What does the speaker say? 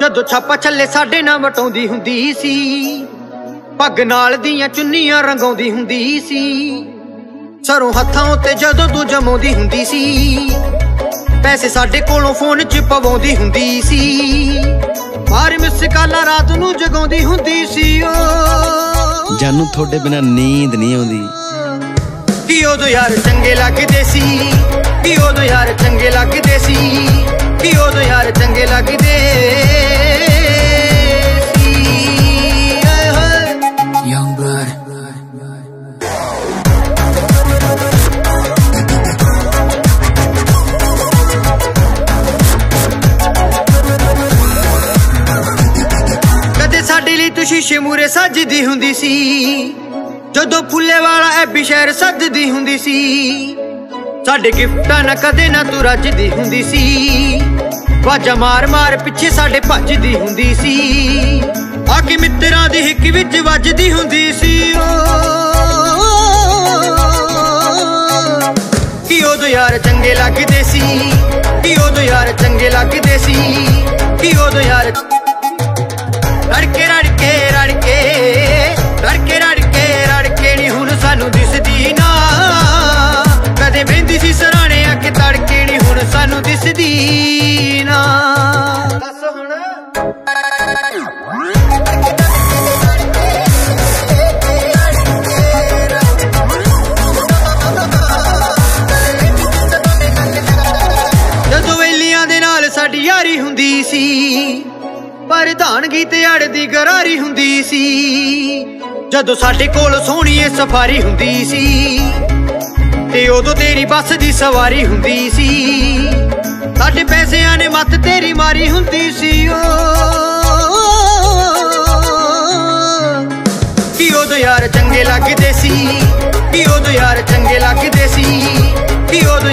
ਜਦੋਂ ਛਾਪਾ ਛੱਲੇ ਸਾਡੇ ਨਾਲ ਵਟਾਉਂਦੀ ਹੁੰਦੀ ਸੀ, ਪੱਗ ਨਾਲ ਦੀਆਂ ਚੁੰਨੀਆਂ ਰੰਗਾਉਂਦੀ ਹੁੰਦੀ ਸੀ, ਸਰੋਂ ਹੱਥਾਂ ਉੱਤੇ ਜਦੋਂ ਤੂੰ ਜਮਾਉਂਦੀ ਹੁੰਦੀ ਸੀ, ਪੈਸੇ ਸਾਡੇ ਕੋਲੋਂ ਫੋਨ 'ਚ ਪਵਾਉਂਦੀ ਹੁੰਦੀ ਸੀ। ਬਾਹਰ ਮਿਸ ਕਾਲਾ ਰਾਤ ਨੂੰ ਜਗਾਉਂਦੀ ਹੁੰਦੀ ਸੀ ਓ। ਜਾਨੂੰ ਤੁਹਾਡੇ ਬਿਨਾ ਨੀਂਦ ਨਹੀਂ ਆਉਂਦੀ। ਕੀ ਉਦੋਂ ਯਾਰ ਚੰਗੇ ਲੱਗਦੇ ਸੀ? ਕੀ ਉਦੋਂ ਸ਼ੀਸ਼ੇ ਮੂਰੇ ਸੱਜਦੀ ਹੁੰਦੀ ਸੀ। ਜਦੋਂ ਫੁੱਲੇ ਵਾਲਾ ਐਬੀ ਸ਼ਹਿਰ ਸੱਜਦੀ ਹੁੰਦੀ ਸੀ। ਸਾਡੇ ਗਿਫਟਾਂ ਨਾ ਕਦੇ ਨਾ ਤੂੰ ਰੱਜਦੀ ਹੁੰਦੀ ਸੀ। ਵਾਜਾ ਮਾਰ ਮਾਰ ਪਿੱਛੇ ਸਾਡੇ ਭੱਜਦੀ ਹੁੰਦੀ ਸੀ। ਆ ਕੇ ਮਿੱਤਰਾਂ ਦੀ ਹਿੱਕ ਵਿੱਚ ਵੱਜਦੀ ਹੁੰਦੀ ਸੀ। ਓ, ਕੀ ਉਦੋਂ ਯਾਰ ਚੰਗੇ ਲੱਗਦੇ ਸੀ? ਕੀ ਉਦੋਂ ਯਾਰ ਚੰਗੇ ਲੱਗਦੇ ਸੀ? ਕੀ ਉਦੋਂ ਯਾਰ ਦਿਸਦੀ ਨਾ ਦੱਸ ਹੁਣ। ਜਦੋਂ ਵੇਲੀਆਂ ਦੇ ਨਾਲ ਸਾਡੀ ਯਾਰੀ ਹੁੰਦੀ ਸੀ ਪ੍ਰਧਾਨਗੀ ਤੇ ਅੜਦੀ ਗਰਾਰੀ ਹੁੰਦੀ ਸੀ ਜਦੋਂ ਸਾਡੇ ਕੋਲ ਸੋਹਣੀਏ ਸਫਾਰੀ ਹੁੰਦੀ ਸੀ ਤੇ ਉਦੋਂ ਤੇਰੀ ਬੱਸ ਦੀ ਸਵਾਰੀ ਹੁੰਦੀ ਸੀ ਪੈਸਿਆਂ ਨੇ ਮੱਤ ਤੇਰੀ ਮਾਰੀ ਹੁੰਦੀ ਸੀ ਓ। ਕੀ ਉਦੋਂ ਯਾਰ ਚੰਗੇ ਲੱਗਦੇ ਸੀ? ਕੀ ਉਦੋਂ ਯਾਰ ਚੰਗੇ ਲੱਗਦੇ ਸੀ? ਕੀ ਉਦੋਂ